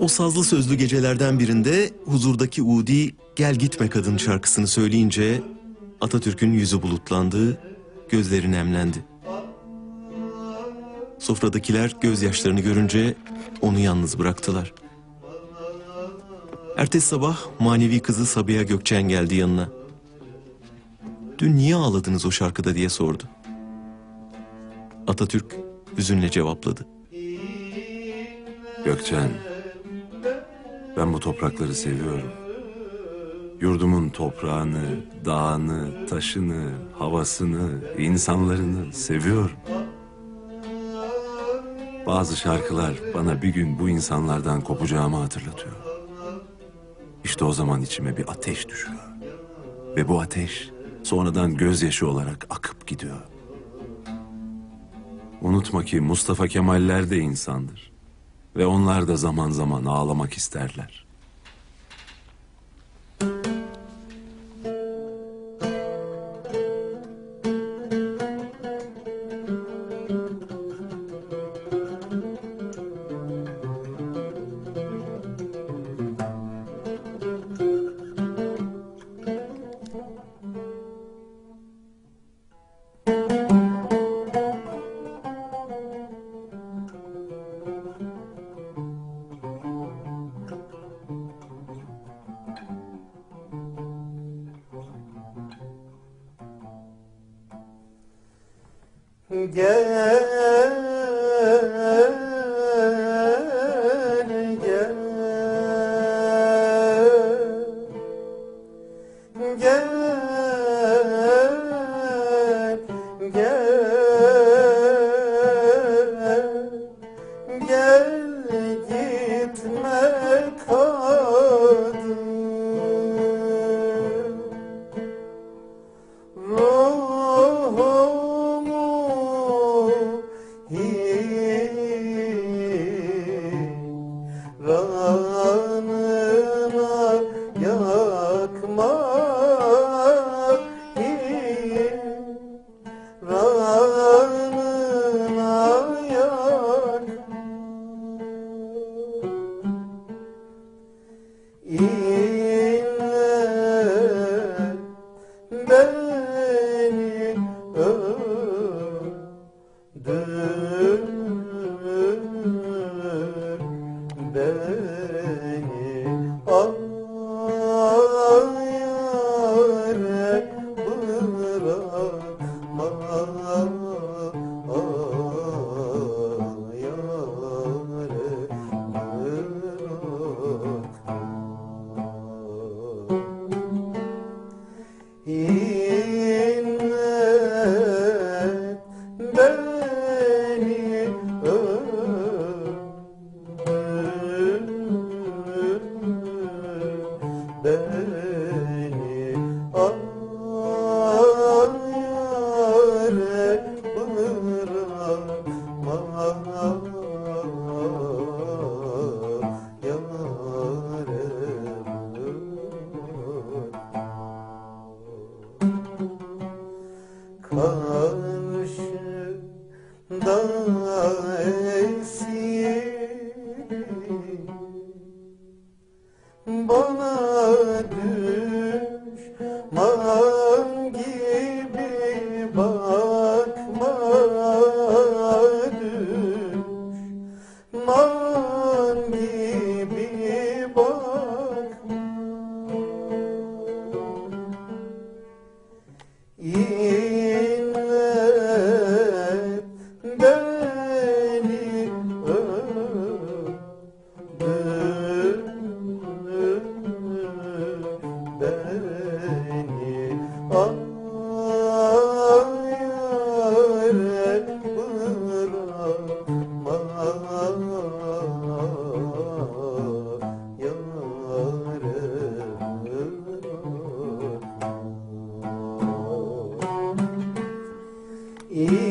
O sazlı sözlü gecelerden birinde huzurdaki Udi Gel Gitme Kadın şarkısını söyleyince Atatürk'ün yüzü bulutlandı, gözleri nemlendi. Sofradakiler gözyaşlarını görünce onu yalnız bıraktılar. Ertesi sabah manevi kızı Sabiha Gökçen geldi yanına. Dün niye ağladınız o şarkıda diye sordu. Atatürk hüzünle cevapladı. Gökçen, ben bu toprakları seviyorum. Yurdumun toprağını, dağını, taşını, havasını, insanlarını seviyorum. Bazı şarkılar bana bir gün bu insanlardan kopacağımı hatırlatıyor. İşte o zaman içime bir ateş düşüyor. Ve bu ateş sonradan gözyaşı olarak akıp gidiyor. Unutma ki Mustafa Kemaller de insandır. Ve onlar da zaman zaman ağlamak isterler. Gel hicranına yakma hicranına ਮਾ Aman E